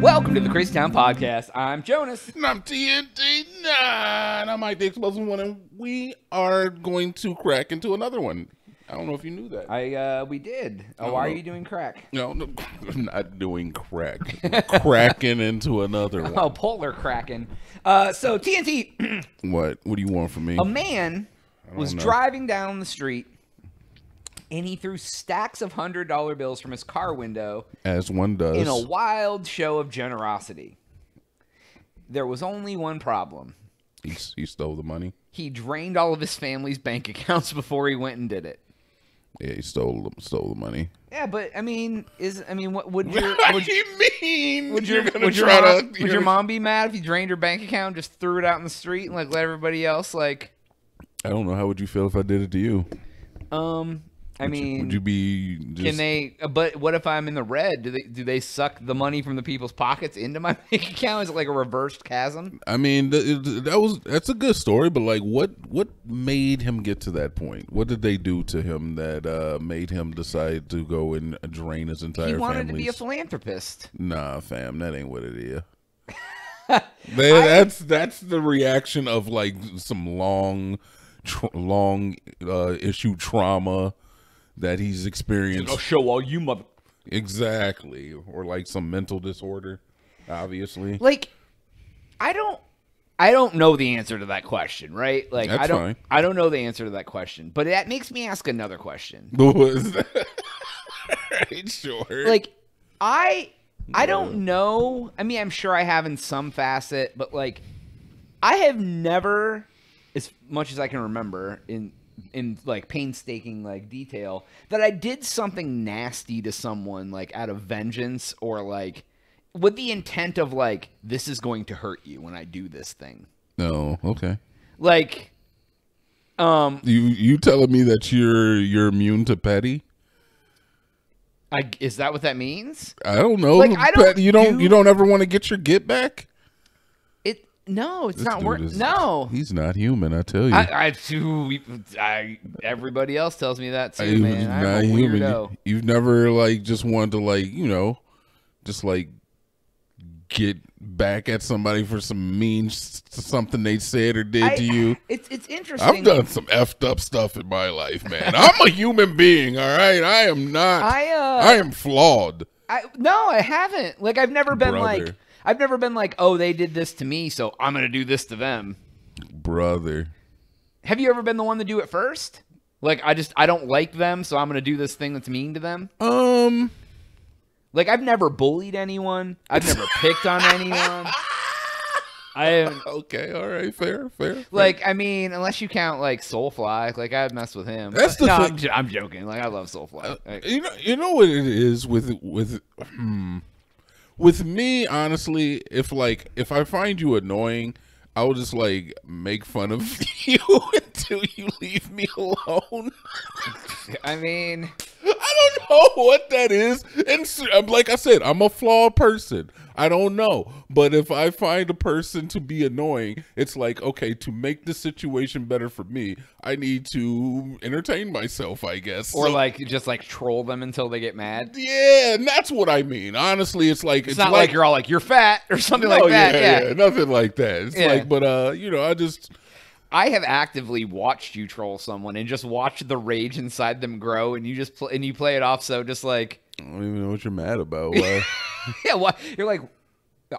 Welcome to the Crazy Town Podcast. I'm Jonas. And I'm TNT Nine. I'm Mike the Explosive One, and we are going to crack into another one. I don't know if you knew that. I uh we did. Oh, why are you doing crack? no, no, I'm not doing crack. Cracking into another one. Oh, polar cracking. Uh, so TNT, What? What do you want from me? a man was know. driving down the street, and he threw stacks of hundred dollar bills from his car window As one does. in a wild show of generosity. There was only one problem. he, he stole the money. He drained all of his family's bank accounts before he went and did it. Yeah, he stole stole the money. Yeah, but I mean, is I mean, what would your What would, do you mean? would your would your, mom, to- would your mom be mad if you drained her bank account, and just threw it out in the street, and like let everybody else like? I don't know. How would you feel if I did it to you? Um, I mean, would you be? Just, can they? uh, But what if I'm in the red? Do they do they suck the money from the people's pockets into my bank account? Is it like a reversed chasm? I mean, th- that was that's a good story, but like, what what made him get to that point? What did they do to him that uh, made him decide to go and drain his entire He wanted family's? to be a philanthropist. nah, fam, that ain't what it is. That- that's that's the reaction of like some long, tr- long uh, issue trauma that he's experienced. show all you mother. Exactly, or like some mental disorder, obviously. Like, I don't. I don't know the answer to that question, right? Like I don't fine. I don't know the answer to that question. But that makes me ask another question. What was that? right, sure. like I I don't know. I mean, I'm sure I have in some facet, but like I have never as much as I can remember in in like painstaking like detail that I did something nasty to someone like out of vengeance or like with the intent of like this is going to hurt you when I do this thing. no, okay. Like um You you telling me that you're you're immune to petty? I is that what that means? I don't know. Like, I don't Pet- you don't do- you don't ever want to get your get back. It no, it's This not working. No. he's not human. I tell you, I, I, too, I, everybody else tells me that too, He's man. I'm not a human. weirdo. You, you've never like just wanted to like you know, just like get back at somebody for some mean something they said or did I- to you. It's it's interesting. I've done some effed up stuff in my life, man. I'm a human being, all right. I am not. I uh, I am flawed. I no, I haven't. Like I've never been like, Brother. I've never been like, oh, they did this to me, so I'm gonna do this to them. brother. Have you ever been the one to do it first? Like I just I don't like them, so I'm gonna do this thing that's mean to them. Um, Like I've never bullied anyone. I've never picked on anyone. I haven't. okay, all right, fair, fair. Like I mean, unless you count like Soulfly, like I'd mess with him. That's the no, thing- I'm, I'm joking. Like I love Soulfly. Like, you know, you know what it is with with hmm, with me. Honestly, if like if I find you annoying, I will just like make fun of you until you leave me alone. I mean, I don't know what that is. And like I said, I'm a flawed person. I don't know. But if I find a person to be annoying, it's like, okay, to make the situation better for me, I need to entertain myself, I guess. or So- like just like troll them until they get mad. yeah, and that's what I mean. Honestly, it's like It's, not like, you're all like you're fat or something like Oh, that. Yeah, Yeah, yeah, nothing like that. It's Yeah. like, but uh, you know, I just I have actively watched you troll someone and just watched the rage inside them grow, and you just pl- and you play it off so just like I don't even know what you're mad about. Why? yeah, what you're like.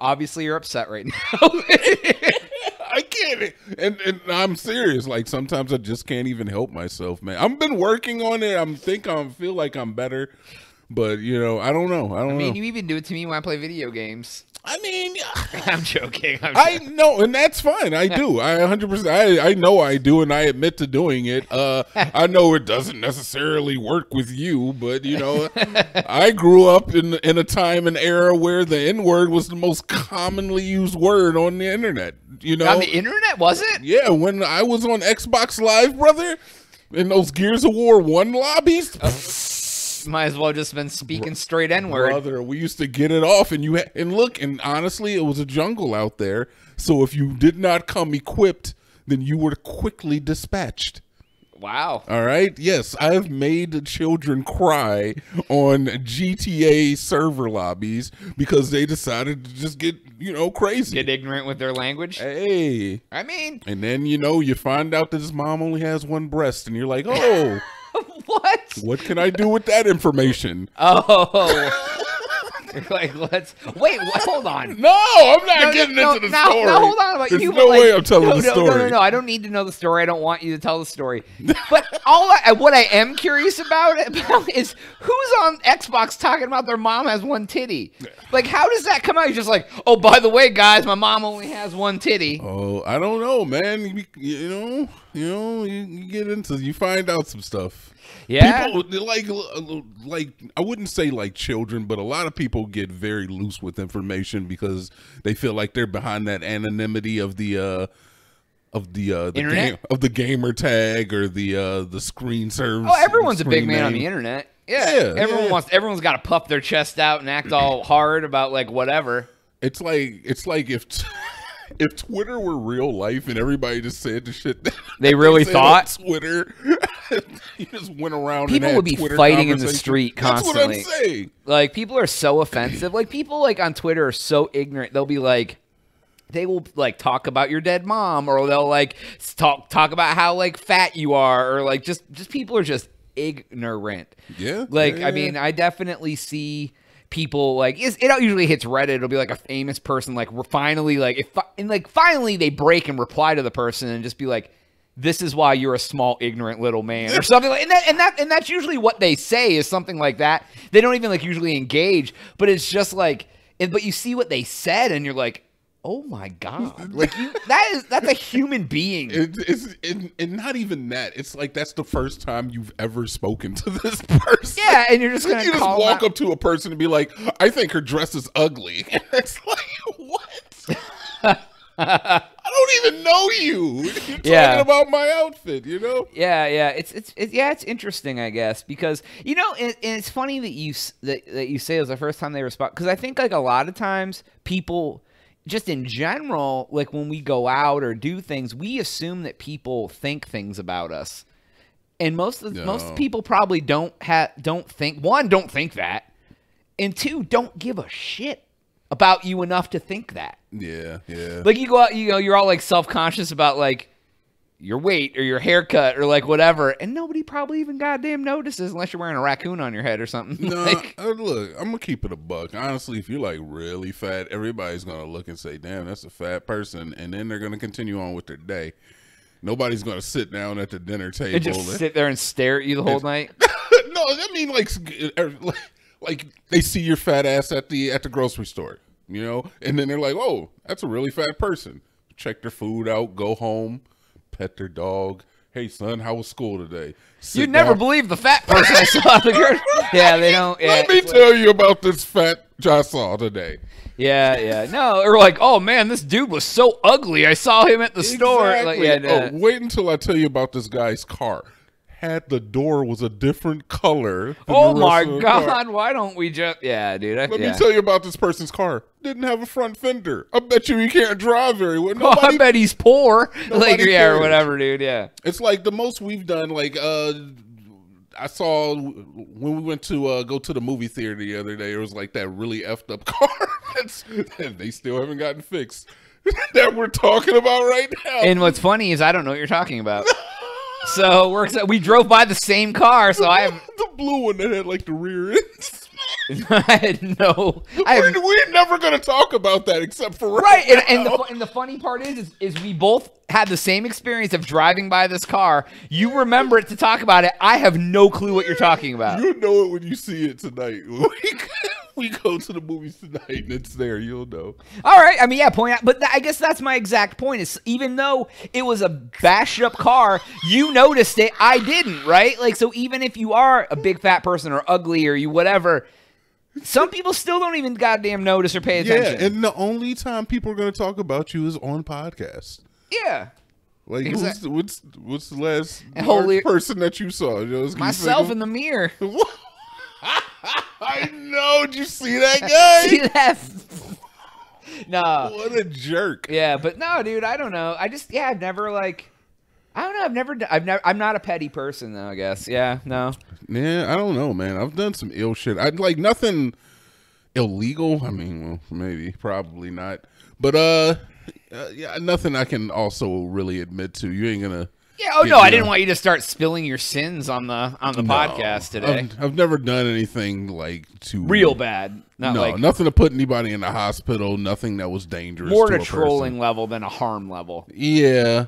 Obviously, you're upset right now. I can't. And, and I'm serious. Like sometimes I just can't even help myself, man. I've been working on it. I'm think I feel like I'm better, but you know, I don't know. I don't I mean, know. you even do it to me when I play video games. I mean, I'm joking. I'm I know, and that's fine. I do. I 100. percent I I know I do, and I admit to doing it. Uh, I know it doesn't necessarily work with you, but you know, I grew up in in a time and era where the N word was the most commonly used word on the internet. You know, on the internet, was it? Yeah, when I was on Xbox Live, brother, in those Gears of War one lobbies, Might as well just been speaking straight N word. brother, we used to get it off, and you ha- and look, and honestly, it was a jungle out there. So if you did not come equipped, then you were quickly dispatched. Wow. All right. Yes, I've made children cry on GTA server lobbies because they decided to just get, you know, crazy. Get ignorant with their language. hey. I mean, And then, you know, you find out that his mom only has one breast and you're like, "Oh, what? can I do with that information?" Oh. Like, let's wait. What, hold on. No, I'm not No, getting no, into the no, story. No, hold on. There's you, no like, way I'm telling the no, story. No, no, no. I don't need to know the story. I don't want you to tell the story. But all I, what I am curious about, about is who's on Xbox talking about their mom has one titty. Like, how does that come out? You're just like, oh, by the way, guys, my mom only has one titty. Oh, I don't know, man. You, you know, you know, you, you get into, you find out some stuff. Yeah. People like, like I wouldn't say like children, but a lot of people get very loose with information because they feel like they're behind that anonymity of the uh of the uh the Internet? game, of the gamer tag or the uh the screen service. Oh, everyone's a big man on the internet. Yeah, Yeah, everyone yeah. wants. Everyone's got to puff their chest out and act all hard about like whatever. It's like it's like if if Twitter were real life and everybody just said the shit that They really on thought? Twitter, you just went around. People and had would be Twitter fighting in the street That's what I'm constantly. saying. Like people are so offensive. Like people like on Twitter are so ignorant. They'll be like they will like talk about your dead mom or they'll like talk talk about how like fat you are or like just just people are just ignorant. Yeah, Like yeah, I mean, I definitely see people like it usually hits Reddit. It'll be like a famous person like we're finally like if and like finally they break and reply to the person and just be like this is why you're a small ignorant little man or something like and that and that and that's usually what they say is something like that. They don't even like usually engage, but it's just like and, but you see what they said and you're like Oh my god! Like you, that is that's a human being. It, it's and, and not even that. It's like that's the first time you've ever spoken to this person. Yeah, and you're just gonna you just walk out- up to a person and be like, "I think her dress is ugly." And it's like, what? I don't even know you. You're talking about my outfit, you know? Yeah, yeah, it's it's it, yeah, it's interesting, I guess, because you know, and, and it's funny that you that, that you say it was the first time they respond, because I think like a lot of times people, just in general, like when we go out or do things, we assume that people think things about us, and most of No. most people probably don't have don't think one don't think that, and two don't give a shit about you enough to think that. Yeah, yeah. Like you go out, you know, you're all like self conscious about like your weight or your haircut or like whatever, and nobody probably even goddamn notices unless you're wearing a raccoon on your head or something. No, like, uh, look, I'm gonna keep it a buck. Honestly, if you're like really fat, everybody's gonna look and say, "Damn, that's a fat person," and then they're gonna continue on with their day. Nobody's gonna sit down at the dinner table. and just sit there and stare at you the whole night. no, I mean like, like, like they see your fat ass at the at the grocery store, you know, and then they're like, "Oh, that's a really fat person." Check their food out, go home, pet their dog. Hey, son, how was school today? You'd never down. believe the fat person I saw. the yeah, they don't. Yeah, Let me it's like- tell you about this fat I saw today. yeah, yeah. No, or like, oh man, this dude was so ugly. I saw him at the store. Like, Exactly. yeah, no. Oh, wait until I tell you about this guy's car. Had the door was a different color. Oh my the car. god, why don't we just? Yeah, dude. I, Let yeah. me tell you about this person's car. Didn't have a front fender. I bet you he can't drive very well. Oh, I bet he's poor. Like, nobody yeah, or whatever, dude. Yeah. It's like the most we've done. Like uh, I saw when we went to uh, go to the movie theater the other day. It was like that really effed up car. That's, and they still haven't gotten fixed. that we're talking about right now. And what's funny is I don't know what you're talking about. So we're exa- we drove by the same car, so I have the blue one that had like the rear end. I had no. I have, we're, we're never gonna talk about that except for right, and, and, now. the, and the funny part is, is, is we both had the same experience of driving by this car. You remember it to talk about it. I have no clue what you're talking about. You'll know it when you see it tonight. We, we go to the movies tonight and it's there. You'll know. All right, I mean, yeah, point out, but th- I guess that's my exact point. Is even though it was a bashed up car, you noticed it. I didn't, right? Like, so even if you are a big fat person or ugly or you whatever. Some people still don't even goddamn notice or pay attention. Yeah, and the only time people are going to talk about you is on podcasts. yeah. Like, Exact- who's, what's what's the last holy- person that you saw? You know, Myself in the mirror. I know. Did you see that guy? See that? no. what a jerk. Yeah, but no, dude, I don't know. I just yeah, I've never like I don't know. I've never. I've never. I'm not a petty person though. I guess. Yeah. No. Yeah, I don't know, man. I've done some ill shit. I'd like nothing illegal. I mean, well, maybe, probably not. But uh, uh yeah, nothing I can also really admit to. You ain't gonna. Yeah. Oh no, I didn't want you to start spilling your sins on the on the No. podcast today. I've, I've never done anything like to Real bad. Not no, like nothing to put anybody in the hospital. Nothing that was dangerous. more to a trolling person. level than a harm level. Yeah,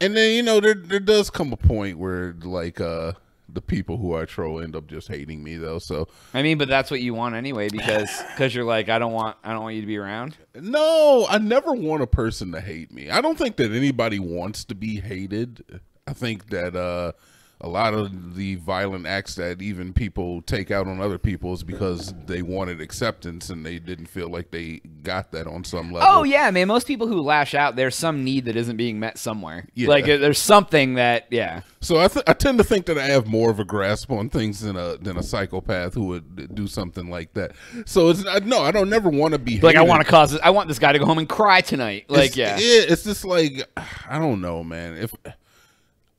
and then you know there there does come a point where like uh the people who I troll end up just hating me though. So I mean, but that's what you want anyway, because because you're like, I don't want I don't want you to be around. no, I never want a person to hate me. I don't think that anybody wants to be hated. I think that uh a lot of the violent acts that even people take out on other people is because they wanted acceptance and they didn't feel like they got that on some level. Oh yeah, man. Most people who lash out, there's some need that isn't being met somewhere. Yeah. Like uh, there's something that yeah. So I, th- I tend to think that I have more of a grasp on things than a than a psychopath who would do something like that. So it's I, no, I don't never want to be Like I want to cause this, I want this guy to go home and cry tonight. Like It's- yeah. it's just like I don't know, man. If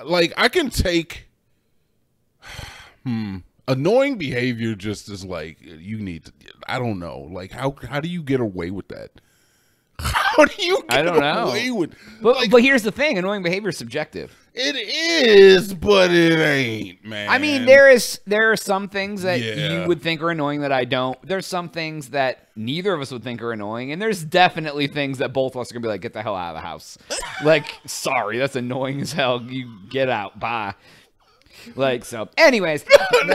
like I can take hmm annoying behavior just is like you need to I don't know. Like how how do you get away with that? How do you get I don't know. away with But but here's the thing: annoying behavior is subjective. it is, but it ain't, man. I mean, there is there are some things that Yeah. you would think are annoying that I don't. There's some things that neither of us would think are annoying, and there's definitely things that both of us are gonna be like, "Get the hell out of the house." like, sorry, that's annoying as hell. You get out. Bye. Like so. Anyways,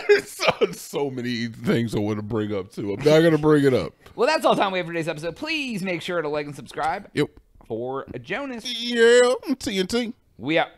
There's so, so many things I want to bring up too. I'm not gonna bring it up. well, that's all time we have for today's episode. Please make sure to like and subscribe Yep. for Jonas. Yeah, TNT. We out.